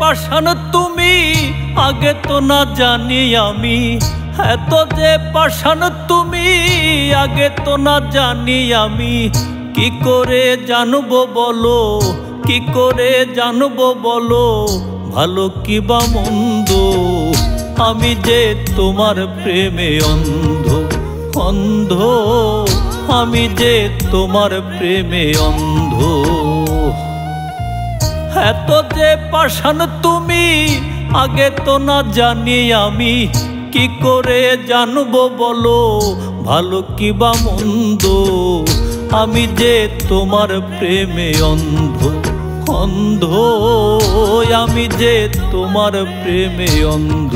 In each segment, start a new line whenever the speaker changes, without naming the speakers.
পাশান তুমি, আগে তো না জানি আমি। এত যে পাশান তুমি, আগে তো না জানি আমি। কি করে জানব বলো, কি করে জানব বলো, ভালো কি বা মন্দ? আমি যে তোমার প্রেমে অন্ধ অন্ধ। আমি যে তোমার প্রেমে অন্ধ। এত যে পাশান তুমি, আগে তো না জানি আমি কি করে জানব বলো? ভালো কি বা মন্দ? আমি যে তোমার প্রেমে অন্ধ অন্ধ। আমি যে তোমার প্রেমে অন্ধ।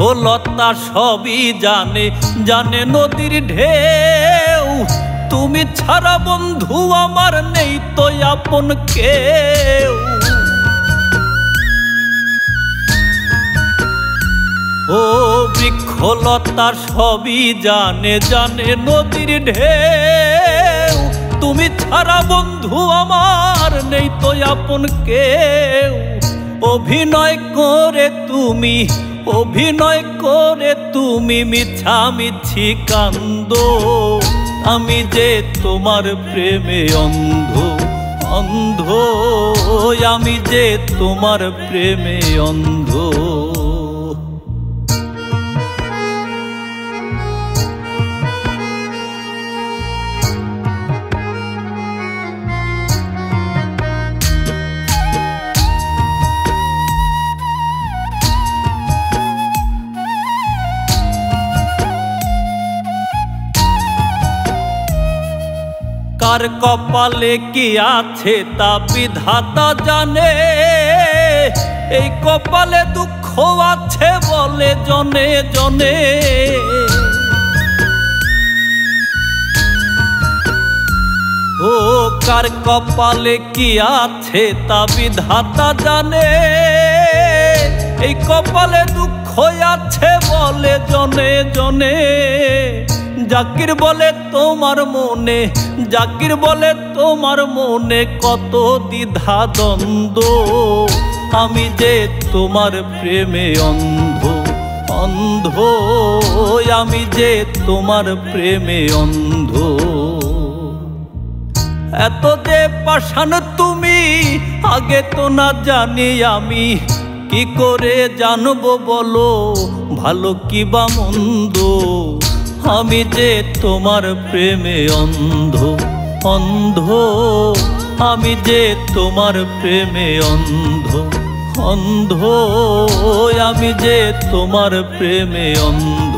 বৃক্ষলতা সবই জানে জানে নদীর ঢেউ। তুমি ছাড়া বন্ধু আমার নেই তো আপন কেউ। ও বৃক্ষলতা সবই জানে জানে নদীর ঢেউ। তুমি ছাড়া বন্ধু আমার নেই তো আপন কেউ। অভিনয় করে তুমি অভিনয় করে তুমি মিছা মিছি কান্দ। আমি যে তোমার প্রেমে অন্ধ অন্ধ। আমি যে তোমার প্রেমে অন্ধ। কার কপালে কি আছে তা বিধাতা জানে। এই কপালে দুঃখ আছে বলে জনে জনে। ও কার কপালে কি আছে তা বিধাতা জানে। এই কপালে দুঃখ আছে বলে জনে জনে। জাকির বলে তোমার মনে, জাকির বলে তোমার মনে কত দ্বিধা দ্বন্দ্ব। আমি যে তোমার প্রেমে অন্ধ অন্ধ। আমি যে তোমার প্রেমে অন্ধ। এত যে পাশান তুমি, আগে তো না জানি আমি। কি করে জানব বলো, ভালো কি বা মন্দ? আমি যে তোমার প্রেমে অন্ধ অন্ধ। আমি যে তোমার প্রেমে অন্ধ অন্ধ। আমি যে তোমার প্রেমে অন্ধ।